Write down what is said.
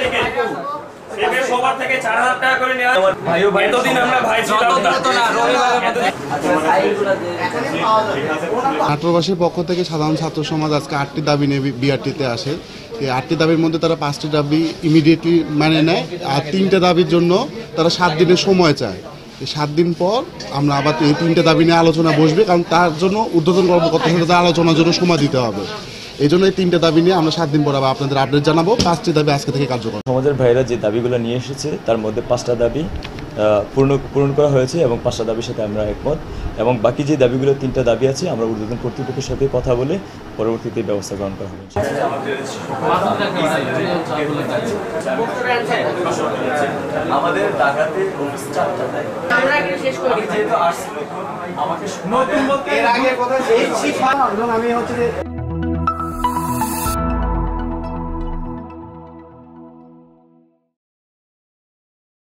থেকে। সেবে সবার থেকে চার হাজার টাকা করে নেওয়া এতদিন আমরা ভাই ছিলাম নাটোরবাসীর পক্ষ থেকে সাধারণ ছাত্র সমাজ আজকে আটটি দাবি নিয়ে বিআরটিতে আসে। এই আটটি দাবির মধ্যে তারা পাঁচটি দাবি ইমিডিয়েটলি মানে নেয় আর তিনটে দাবির জন্য তারা সাত দিনের সময় চায়। এই সাত দিন পর আমরা আবার এই তিনটে দাবি নিয়ে আলোচনা বসবে কারণ তার জন্য ঊর্ধ্বতন কর্মকর্তার সাথে আলোচনার জন্য সময় দিতে হবে। এই জন্য এই তিনটে দাবি নিয়ে আমরা সাত দিন পর আবার আপনাদের আপডেট জানাব। পাঁচটি দাবি আজকে থেকে কার্যকর। সমাজের ভাইরা যে দাবিগুলো নিয়ে এসেছে তার মধ্যে পাঁচটা দাবি পূর্ণ পূরণ করা হয়েছে এবং পাঁচটা দাবির সাথে আমরা একমত। এবং বাকি যে দাবিগুলো তিনটা দাবি আছে আমরা ঊর্ধ্বতন কর্তৃপক্ষের সাথে কথা বলে পরবর্তীতে ব্যবস্থা গ্রহণ করা হবে আমাদের ঢাকাতে অফিস আমাকে আমি হচ্ছে যে